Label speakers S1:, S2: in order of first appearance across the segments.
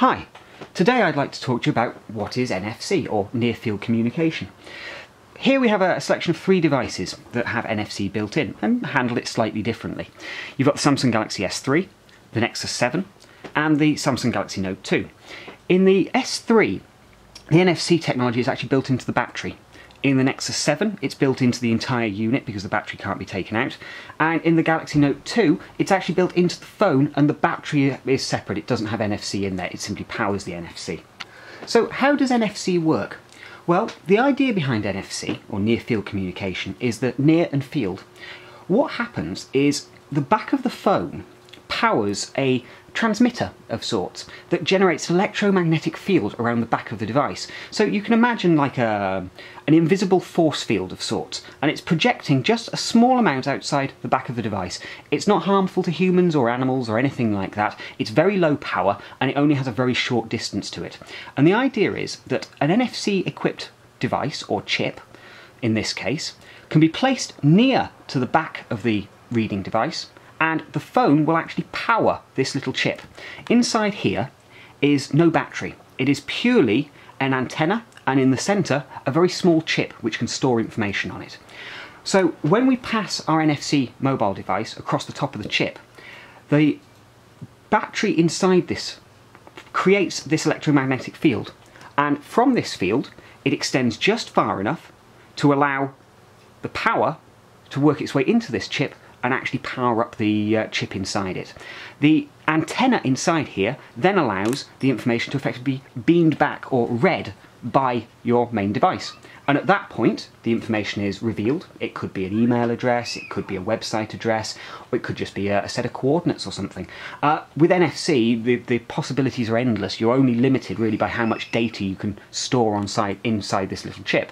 S1: Hi, today I'd like to talk to you about what is NFC, or Near Field Communication. Here we have a selection of three devices that have NFC built in and handle it slightly differently. You've got the Samsung Galaxy S3, the Nexus 7, and the Samsung Galaxy Note 2. In the S3, the NFC technology is actually built into the battery, in the Nexus 7, it's built into the entire unit because the battery can't be taken out. And in the Galaxy Note 2, it's actually built into the phone and the battery is separate. It doesn't have NFC in there, it simply powers the NFC. So how does NFC work? Well, the idea behind NFC, or near field communication, is that near and field. What happens is the back of the phone powers a transmitter of sorts that generates an electromagnetic field around the back of the device. So you can imagine like a, an invisible force field of sorts, and it's projecting just a small amount outside the back of the device. It's not harmful to humans or animals or anything like that. It's very low power, and it only has a very short distance to it. And the idea is that an NFC equipped device, or chip in this case, can be placed near to the back of the reading device and the phone will actually power this little chip. Inside here is no battery. It is purely an antenna and in the centre a very small chip which can store information on it. So when we pass our NFC mobile device across the top of the chip, the battery inside this creates this electromagnetic field and from this field it extends just far enough to allow the power to work its way into this chip and actually power up the uh, chip inside it. The antenna inside here then allows the information to effectively be beamed back or read by your main device. And at that point, the information is revealed. It could be an email address, it could be a website address, or it could just be a, a set of coordinates or something. Uh, with NFC, the, the possibilities are endless. You're only limited really by how much data you can store on site inside this little chip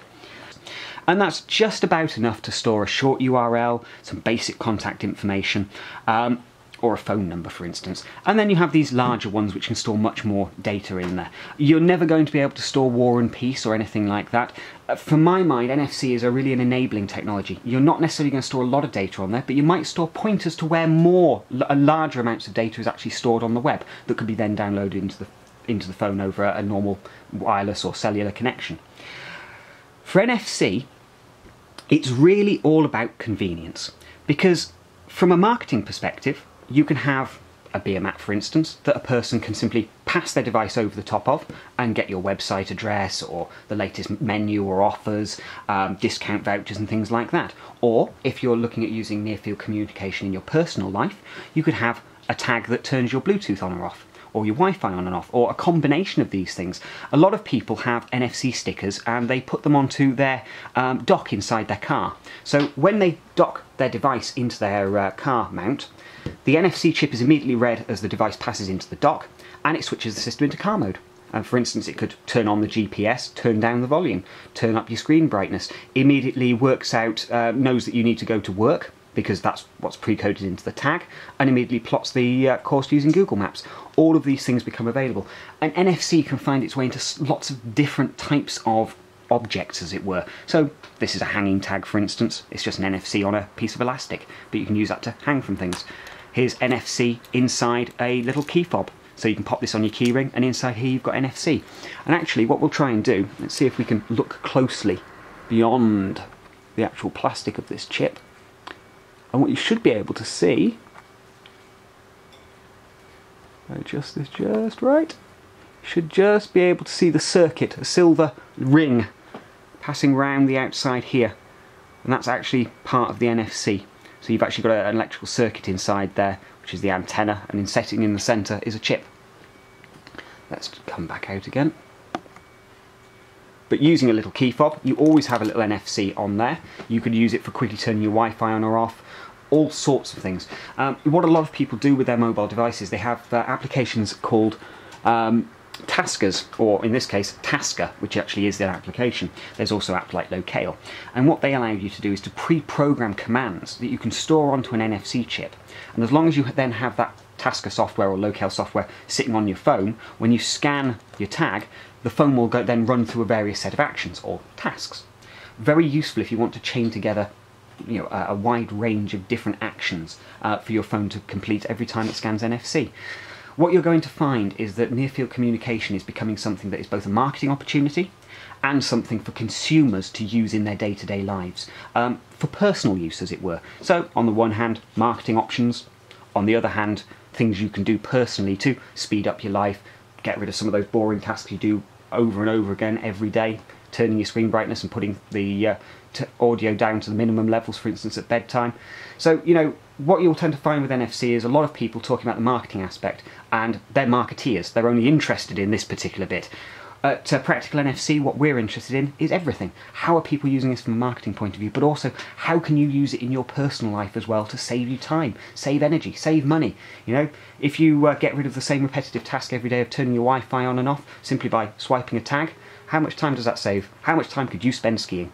S1: and that's just about enough to store a short URL, some basic contact information, um, or a phone number for instance. And then you have these larger ones which can store much more data in there. You're never going to be able to store war and peace or anything like that. Uh, for my mind, NFC is a really an enabling technology. You're not necessarily going to store a lot of data on there, but you might store pointers to where more, larger amounts of data is actually stored on the web that could be then downloaded into the, into the phone over a, a normal wireless or cellular connection. For NFC, it's really all about convenience because from a marketing perspective, you can have a beer mat, for instance, that a person can simply pass their device over the top of and get your website address or the latest menu or offers, um, discount vouchers and things like that. Or if you're looking at using near field communication in your personal life, you could have a tag that turns your Bluetooth on or off or your Wi-Fi on and off, or a combination of these things. A lot of people have NFC stickers and they put them onto their um, dock inside their car. So when they dock their device into their uh, car mount, the NFC chip is immediately read as the device passes into the dock, and it switches the system into car mode. And for instance, it could turn on the GPS, turn down the volume, turn up your screen brightness, immediately works out, uh, knows that you need to go to work, because that's what's pre-coded into the tag, and immediately plots the uh, course using Google Maps. All of these things become available. And NFC can find its way into lots of different types of objects, as it were. So this is a hanging tag, for instance. It's just an NFC on a piece of elastic, but you can use that to hang from things. Here's NFC inside a little key fob. So you can pop this on your keyring, and inside here you've got NFC. And actually, what we'll try and do, let's see if we can look closely beyond the actual plastic of this chip and what you should be able to see, adjust this just right, should just be able to see the circuit, a silver ring passing round the outside here. And that's actually part of the NFC. So you've actually got an electrical circuit inside there, which is the antenna, and in setting in the centre is a chip. Let's come back out again. But using a little key fob, you always have a little NFC on there. You could use it for quickly turning your Wi-Fi on or off, all sorts of things. Um, what a lot of people do with their mobile devices, they have uh, applications called um, Taskers, or in this case, Tasker, which actually is their application. There's also app like Locale. And what they allow you to do is to pre-program commands that you can store onto an NFC chip. And as long as you then have that Tasker software or Locale software sitting on your phone, when you scan your tag, the phone will go, then run through a various set of actions or tasks. Very useful if you want to chain together you know, a, a wide range of different actions uh, for your phone to complete every time it scans NFC. what you're going to find is that near field communication is becoming something that is both a marketing opportunity and something for consumers to use in their day to day lives, um, for personal use, as it were. So, on the one hand, marketing options, on the other hand, things you can do personally to speed up your life, get rid of some of those boring tasks you do over and over again every day, turning your screen brightness and putting the uh, audio down to the minimum levels, for instance, at bedtime. So, you know, what you'll tend to find with NFC is a lot of people talking about the marketing aspect, and they're marketeers. They're only interested in this particular bit. At uh, Practical NFC, what we're interested in is everything. How are people using this from a marketing point of view, but also how can you use it in your personal life as well to save you time, save energy, save money? You know, if you uh, get rid of the same repetitive task every day of turning your Wi Fi on and off simply by swiping a tag, how much time does that save? How much time could you spend skiing?